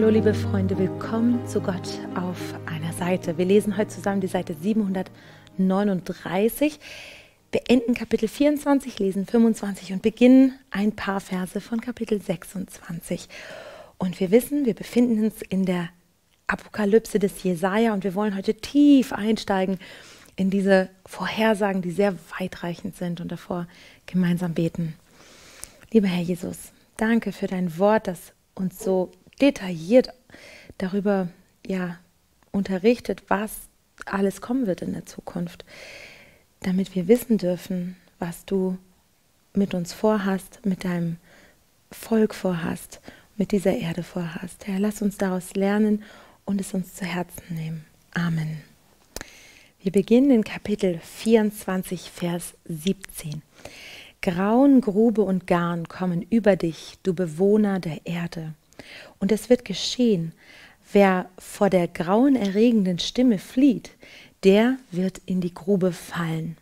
Hallo liebe Freunde, willkommen zu Gott auf einer Seite. Wir lesen heute zusammen die Seite 739, beenden Kapitel 24, lesen 25 und beginnen ein paar Verse von Kapitel 26. Und wir wissen, wir befinden uns in der Apokalypse des Jesaja und wir wollen heute tief einsteigen in diese Vorhersagen, die sehr weitreichend sind und davor gemeinsam beten. Lieber Herr Jesus, danke für dein Wort, das uns so detailliert darüber ja, unterrichtet, was alles kommen wird in der Zukunft, damit wir wissen dürfen, was du mit uns vorhast, mit deinem Volk vorhast, mit dieser Erde vorhast. Herr, lass uns daraus lernen und es uns zu Herzen nehmen. Amen. Wir beginnen in Kapitel 24, Vers 17. Grauen, Grube und Garn kommen über dich, du Bewohner der Erde. Und es wird geschehen, wer vor der grauenerregenden Stimme flieht, der wird in die Grube fallen.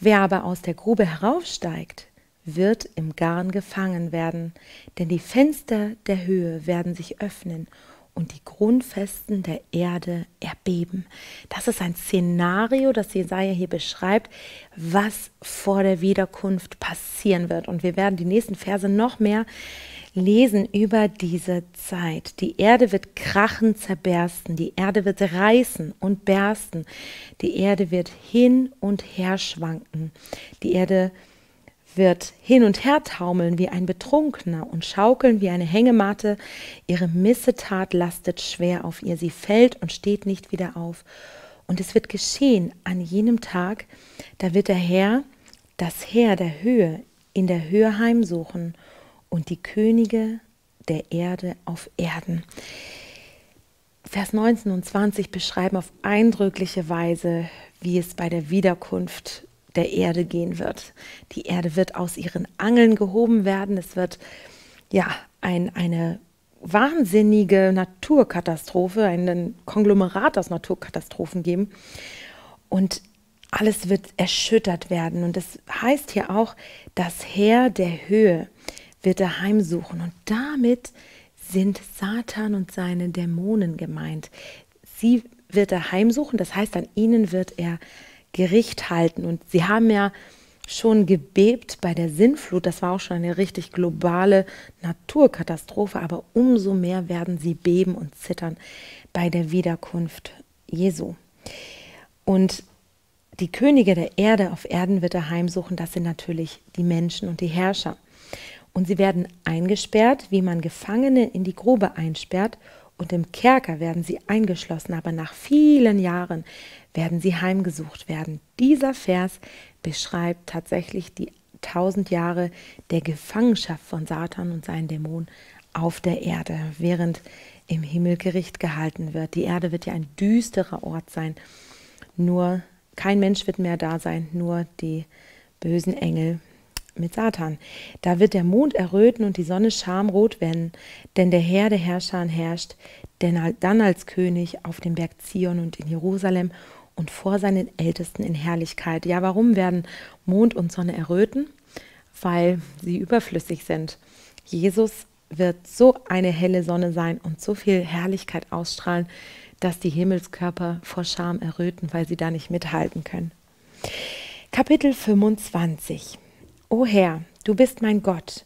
Wer aber aus der Grube heraufsteigt, wird im Garn gefangen werden, denn die Fenster der Höhe werden sich öffnen und die Grundfesten der Erde erbeben. Das ist ein Szenario, das Jesaja hier beschreibt, was vor der Wiederkunft passieren wird. Und wir werden die nächsten Verse noch mehr lesen über diese Zeit. Die Erde wird krachen, zerbersten, die Erde wird reißen und bersten, die Erde wird hin und her schwanken, die Erde wird hin und her taumeln wie ein Betrunkener und schaukeln wie eine Hängematte. Ihre Missetat lastet schwer auf ihr, sie fällt und steht nicht wieder auf. Und es wird geschehen an jenem Tag, da wird der Herr, das Heer der Höhe, in der Höhe heimsuchen und die Könige der Erde auf Erden. Vers 19 und 20 beschreiben auf eindrückliche Weise, wie es bei der Wiederkunft der Erde gehen wird. Die Erde wird aus ihren Angeln gehoben werden. Es wird ja ein, eine wahnsinnige Naturkatastrophe, einen Konglomerat aus Naturkatastrophen geben. Und alles wird erschüttert werden. Und das heißt hier auch, das Heer der Höhe wird er heimsuchen. Und damit sind Satan und seine Dämonen gemeint. Sie wird er heimsuchen, das heißt, an ihnen wird er Gericht halten. Und sie haben ja schon gebebt bei der Sinnflut. Das war auch schon eine richtig globale Naturkatastrophe, aber umso mehr werden sie beben und zittern bei der Wiederkunft Jesu. Und die Könige der Erde auf Erden wird er heimsuchen. Das sind natürlich die Menschen und die Herrscher. Und sie werden eingesperrt, wie man Gefangene in die Grube einsperrt, und im Kerker werden sie eingeschlossen, aber nach vielen Jahren werden sie heimgesucht werden. Dieser Vers beschreibt tatsächlich die tausend Jahre der Gefangenschaft von Satan und seinen Dämonen auf der Erde, während im Himmel Gericht gehalten wird. Die Erde wird ja ein düsterer Ort sein. Nur kein Mensch wird mehr da sein, nur die bösen Engel mit Satan. Da wird der Mond erröten und die Sonne schamrot werden, denn der Herr der Herrscher herrscht, denn dann als König auf dem Berg Zion und in Jerusalem und vor seinen Ältesten in Herrlichkeit. Ja, warum werden Mond und Sonne erröten? Weil sie überflüssig sind. Jesus wird so eine helle Sonne sein und so viel Herrlichkeit ausstrahlen, dass die Himmelskörper vor Scham erröten, weil sie da nicht mithalten können. Kapitel 25 O Herr, du bist mein Gott,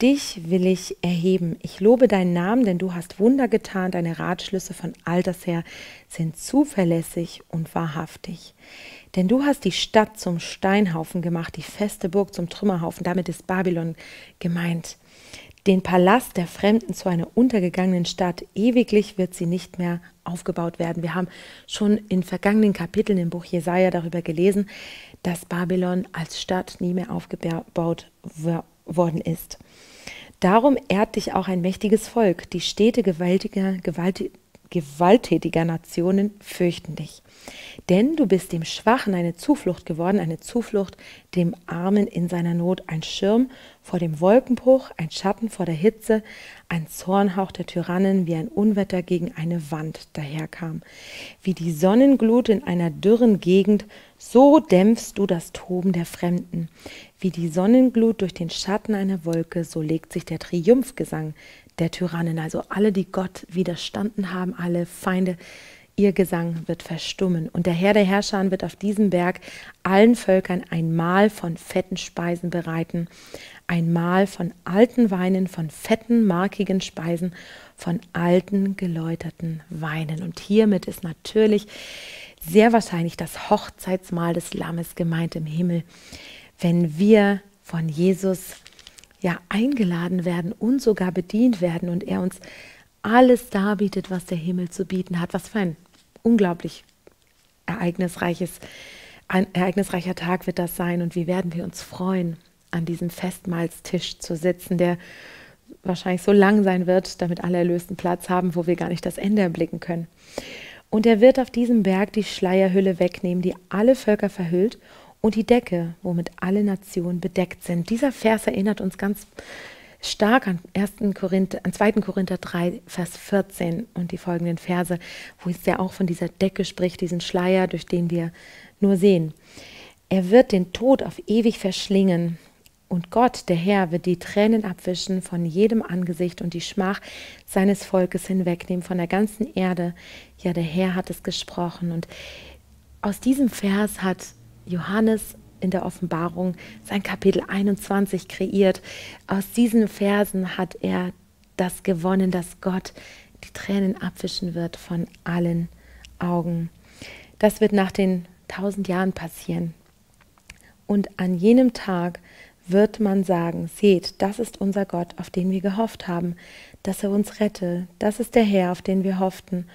dich will ich erheben. Ich lobe deinen Namen, denn du hast Wunder getan, deine Ratschlüsse von alters her sind zuverlässig und wahrhaftig. Denn du hast die Stadt zum Steinhaufen gemacht, die feste Burg zum Trümmerhaufen, damit ist Babylon gemeint. Den Palast der Fremden zu einer untergegangenen Stadt, ewiglich wird sie nicht mehr aufgebaut werden. Wir haben schon in vergangenen Kapiteln im Buch Jesaja darüber gelesen, dass Babylon als Stadt nie mehr aufgebaut worden ist. Darum ehrt dich auch ein mächtiges Volk. Die Städte gewaltiger, gewalt, gewalttätiger Nationen fürchten dich. Denn du bist dem Schwachen eine Zuflucht geworden, eine Zuflucht dem Armen in seiner Not, ein Schirm vor dem Wolkenbruch, ein Schatten vor der Hitze, ein Zornhauch der Tyrannen, wie ein Unwetter gegen eine Wand daherkam. Wie die Sonnenglut in einer dürren Gegend, so dämpfst du das Toben der Fremden. Wie die Sonnenglut durch den Schatten einer Wolke, so legt sich der Triumphgesang der Tyrannen, also alle, die Gott widerstanden haben, alle Feinde, ihr Gesang wird verstummen. Und der Herr der Herrscher wird auf diesem Berg allen Völkern ein Mahl von fetten Speisen bereiten, ein Mahl von alten Weinen, von fetten, markigen Speisen, von alten, geläuterten Weinen. Und hiermit ist natürlich sehr wahrscheinlich das Hochzeitsmahl des Lammes gemeint im Himmel, wenn wir von Jesus ja eingeladen werden und sogar bedient werden und er uns alles darbietet, was der Himmel zu bieten hat. Was für ein unglaublich ereignisreiches, ein ereignisreicher Tag wird das sein und wie werden wir uns freuen, an diesem Festmahlstisch zu sitzen, der wahrscheinlich so lang sein wird, damit alle Erlösten Platz haben, wo wir gar nicht das Ende erblicken können. Und er wird auf diesem Berg die Schleierhülle wegnehmen, die alle Völker verhüllt, und die Decke, womit alle Nationen bedeckt sind. Dieser Vers erinnert uns ganz stark an, 1. Korinther, an 2. Korinther 3, Vers 14 und die folgenden Verse, wo es ja auch von dieser Decke spricht, diesen Schleier, durch den wir nur sehen. Er wird den Tod auf ewig verschlingen. Und Gott, der Herr, wird die Tränen abwischen von jedem Angesicht und die Schmach seines Volkes hinwegnehmen von der ganzen Erde. Ja, der Herr hat es gesprochen. Und aus diesem Vers hat Johannes in der Offenbarung sein Kapitel 21 kreiert. Aus diesen Versen hat er das gewonnen, dass Gott die Tränen abwischen wird von allen Augen. Das wird nach den tausend Jahren passieren. Und an jenem Tag wird man sagen, seht, das ist unser Gott, auf den wir gehofft haben, dass er uns rette, das ist der Herr, auf den wir hofften.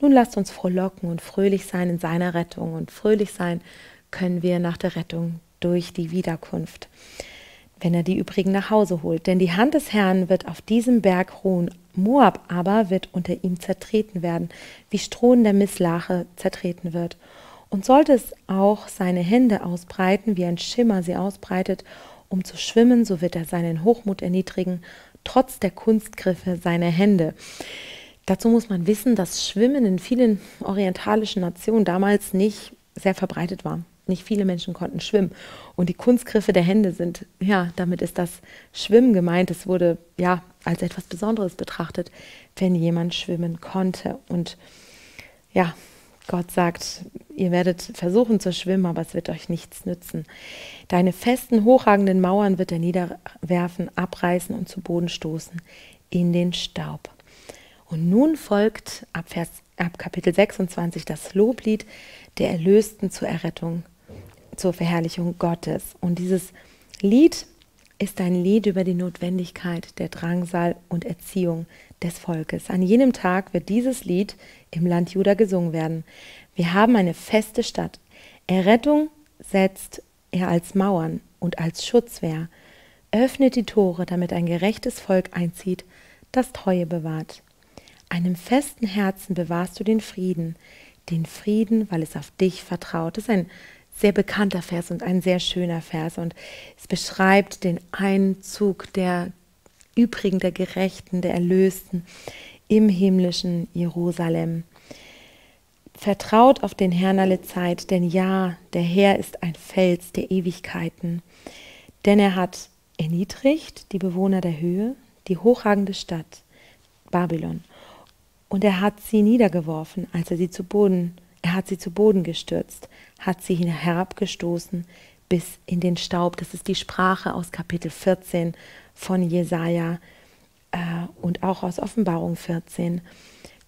Nun lasst uns frohlocken und fröhlich sein in seiner Rettung und fröhlich sein können wir nach der Rettung durch die Wiederkunft, wenn er die übrigen nach Hause holt. Denn die Hand des Herrn wird auf diesem Berg ruhen, Moab aber wird unter ihm zertreten werden, wie Stroh in der Misslache zertreten wird. Und sollte es auch seine Hände ausbreiten, wie ein Schimmer sie ausbreitet, um zu schwimmen, so wird er seinen Hochmut erniedrigen, trotz der Kunstgriffe seiner Hände. Dazu muss man wissen, dass Schwimmen in vielen orientalischen Nationen damals nicht sehr verbreitet war. Nicht viele Menschen konnten schwimmen. Und die Kunstgriffe der Hände sind, ja, damit ist das Schwimmen gemeint. Es wurde ja als etwas Besonderes betrachtet, wenn jemand schwimmen konnte. Und ja, Gott sagt, ihr werdet versuchen zu schwimmen, aber es wird euch nichts nützen. Deine festen, hochragenden Mauern wird er niederwerfen, abreißen und zu Boden stoßen in den Staub. Und nun folgt ab, Vers, ab Kapitel 26 das Loblied der Erlösten zur Errettung zur Verherrlichung Gottes. Und dieses Lied ist ein Lied über die Notwendigkeit der Drangsal und Erziehung des Volkes. An jenem Tag wird dieses Lied im Land Juda gesungen werden. Wir haben eine feste Stadt. Errettung setzt er als Mauern und als Schutzwehr. Öffnet die Tore, damit ein gerechtes Volk einzieht, das Treue bewahrt. Einem festen Herzen bewahrst du den Frieden, den Frieden, weil es auf dich vertraut. Das ist ein sehr bekannter Vers und ein sehr schöner Vers. Und es beschreibt den Einzug der übrigen, der Gerechten, der Erlösten im himmlischen Jerusalem. Vertraut auf den Herrn alle Zeit, denn ja, der Herr ist ein Fels der Ewigkeiten. Denn er hat erniedrigt die Bewohner der Höhe, die hochragende Stadt Babylon. Und er hat sie niedergeworfen, als er sie zu Boden er hat sie zu Boden gestürzt, hat sie herabgestoßen bis in den Staub. Das ist die Sprache aus Kapitel 14 von Jesaja äh, und auch aus Offenbarung 14.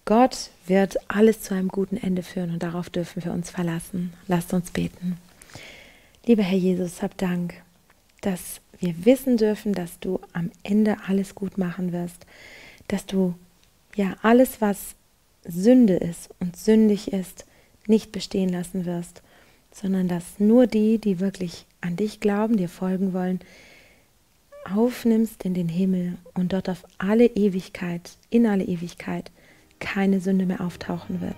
Gott wird alles zu einem guten Ende führen und darauf dürfen wir uns verlassen. Lasst uns beten. Lieber Herr Jesus, hab Dank, dass wir wissen dürfen, dass du am Ende alles gut machen wirst, dass du ja alles, was Sünde ist und sündig ist, nicht bestehen lassen wirst, sondern dass nur die, die wirklich an dich glauben, dir folgen wollen, aufnimmst in den Himmel und dort auf alle Ewigkeit, in alle Ewigkeit, keine Sünde mehr auftauchen wird.